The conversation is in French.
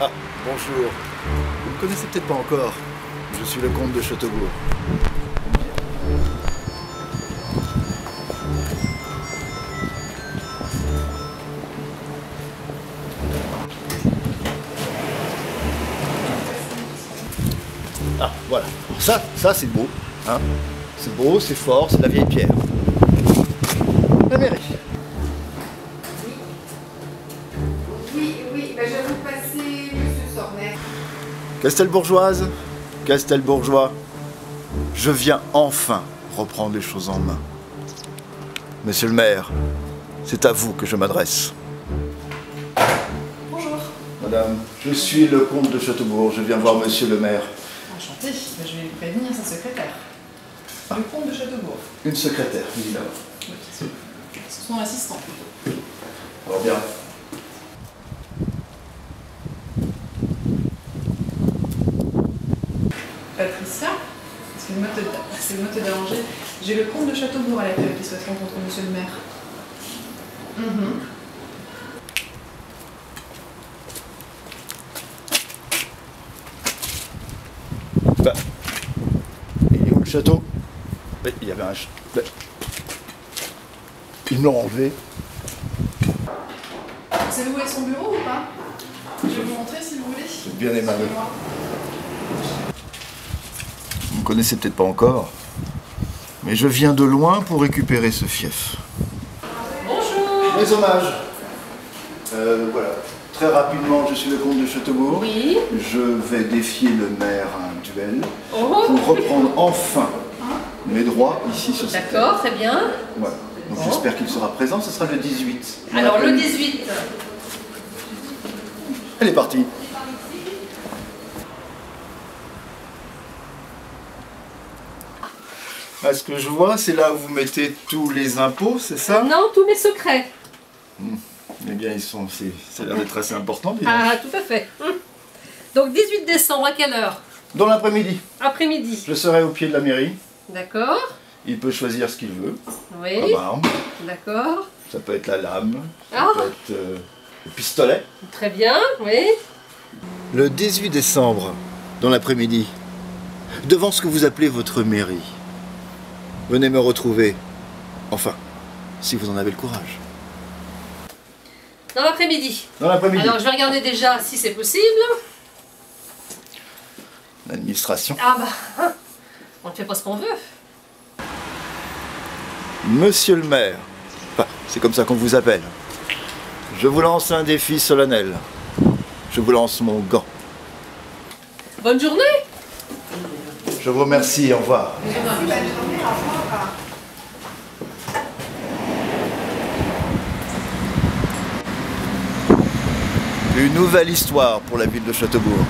Ah, bonjour. Vous me connaissez peut-être pas encore. Je suis le comte de Châteaubourg. Ah, voilà. Ça, ça c'est beau. Hein c'est beau, c'est fort, c'est de la vieille pierre. Castelbourgeoise, Castelbourgeois, je viens enfin reprendre les choses en main. Monsieur le maire, c'est à vous que je m'adresse. Bonjour. Madame, je suis le comte de Châteaubourg, je viens voir monsieur le maire. Enchanté. Ben, je vais lui prévenir sa secrétaire. Le comte de Châteaubourg. Une secrétaire, évidemment. Oui, son assistant plutôt. Alors bien. Patricia, excusez-moi de de te déranger. J'ai le comte de Châteaubourg à l'accueil qui souhaite rencontrer monsieur le maire. Mhm. Bah, il est où le château? Mais Il y avait un... ch- bah, Ils me l'ont enlevé. Vous savez où est son bureau ou pas? Je vais vous montrer si vous voulez. C'est bien aimable. Me connaissez peut-être pas encore, mais je viens de loin pour récupérer ce fief. Bonjour. Les hommages. Euh, voilà. Très rapidement, je suis le comte de Châteaubourg. Oui. Je vais défier le maire à un duel Oh, pour reprendre enfin mes droits ici sur cette d'accord, très bien. Voilà. Donc j'espère qu'il sera présent, ce sera le 18. Alors le 18, Elle est partie. Ah, ce que je vois, c'est là où vous mettez tous les impôts, c'est ça? Non, tous mes secrets. Eh bien, ils sont, ça a l'air d'être assez important. donc. Ah, tout à fait. Hum. Donc 18 décembre, à quelle heure? Dans l'après-midi, Après-midi. je serai au pied de la mairie. D'accord. Il peut choisir ce qu'il veut. Oui. comme arme. D'accord. Ça peut être la lame, ça Ah. peut être euh, le pistolet. Très bien, oui. Le 18 décembre, dans l'après-midi, devant ce que vous appelez votre mairie, venez me retrouver. Enfin, si vous en avez le courage. Dans l'après-midi. Dans l'après-midi, Alors je vais regarder déjà si c'est possible. l'administration. Ah bah, on ne fait pas ce qu'on veut. Monsieur le maire, enfin, c'est comme ça qu'on vous appelle. Je vous lance un défi solennel. Je vous lance mon gant. Bonne journée. Je vous remercie, au revoir. Une nouvelle histoire pour la ville de Châteaubourg.